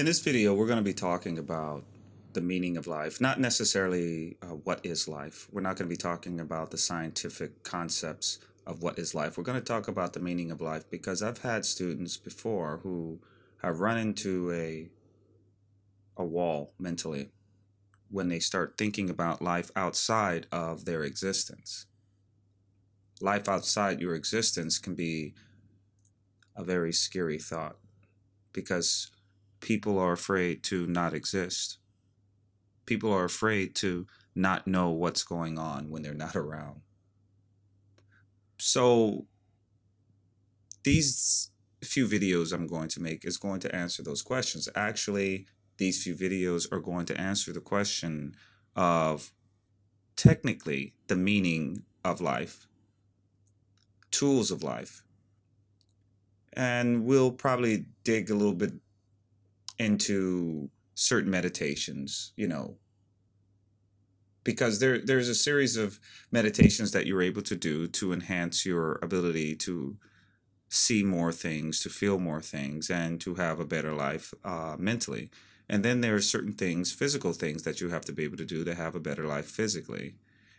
In this video, we're going to be talking about the meaning of life, not necessarily uh, what is life. We're not going to be talking about the scientific concepts of what is life. We're going to talk about the meaning of life because I've had students before who have run into a a wall mentally when they start thinking about life outside of their existence. Life outside your existence can be a very scary thought because people are afraid to not exist. People are afraid to not know what's going on when they're not around. So, these few videos I'm going to make is going to answer those questions. Actually, these few videos are going to answer the question of technically the meaning of life, tools of life. And we'll probably dig a little bit into certain meditations, you know, because there there's a series of meditations that you're able to do to enhance your ability to see more things, to feel more things, and to have a better life uh, mentally. And then there are certain things, physical things, that you have to be able to do to have a better life physically.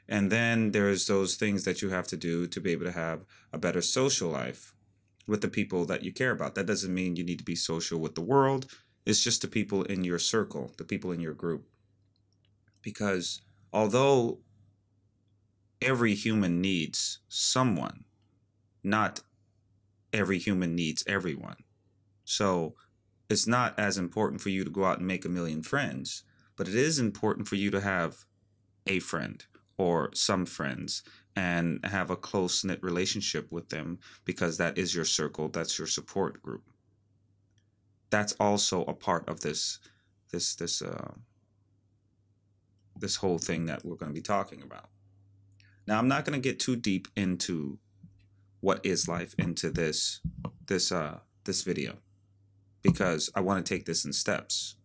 And then there's those things that you have to do to be able to have a better social life with the people that you care about. That doesn't mean you need to be social with the world. It's just the people in your circle, the people in your group. Because although every human needs someone, not every human needs everyone. So it's not as important for you to go out and make a million friends, but it is important for you to have a friend or some friends and have a close knit relationship with them because that is your circle, that's your support group that's also a part of this this this uh, this whole thing that we're going to be talking about. Now, I'm not going to get too deep into what is life into this this uh this video because I want to take this in steps.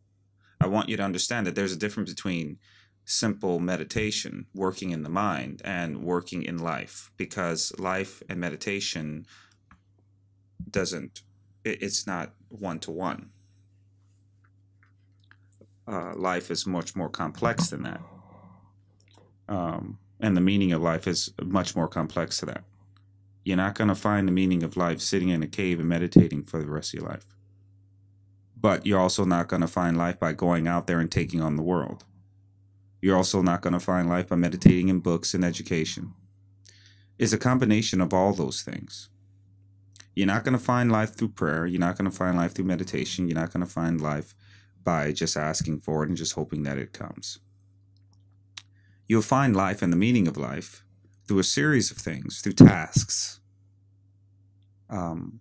I want you to understand that there's a difference between simple meditation, working in the mind, and working in life because life and meditation doesn't it's not one to one. Life is much more complex than that. Um, and the meaning of life is much more complex to that. You're not going to find the meaning of life sitting in a cave and meditating for the rest of your life. But you're also not going to find life by going out there and taking on the world. You're also not going to find life by meditating in books and education. It's a combination of all those things. You're not going to find life through prayer. You're not going to find life through meditation. You're not going to find life by just asking for it and just hoping that it comes. You'll find life and the meaning of life through a series of things, through tasks. Um,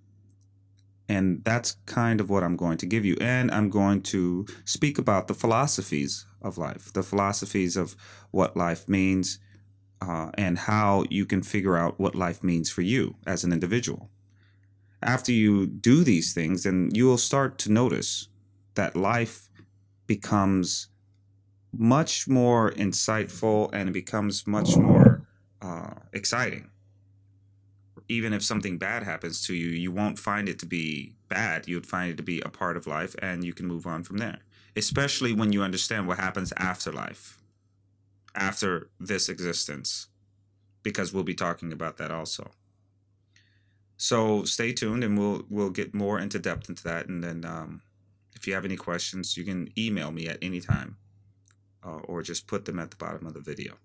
and that's kind of what I'm going to give you. And I'm going to speak about the philosophies of life, the philosophies of what life means, uh, and how you can figure out what life means for you as an individual after you do these things, then you will start to notice that life becomes much more insightful and it becomes much more uh, exciting. Even if something bad happens to you, you won't find it to be bad. You would find it to be a part of life and you can move on from there. Especially when you understand what happens after life, after this existence, because we'll be talking about that also. So stay tuned, and we'll we'll get more into depth into that. And then, um, if you have any questions, you can email me at any time, uh, or just put them at the bottom of the video.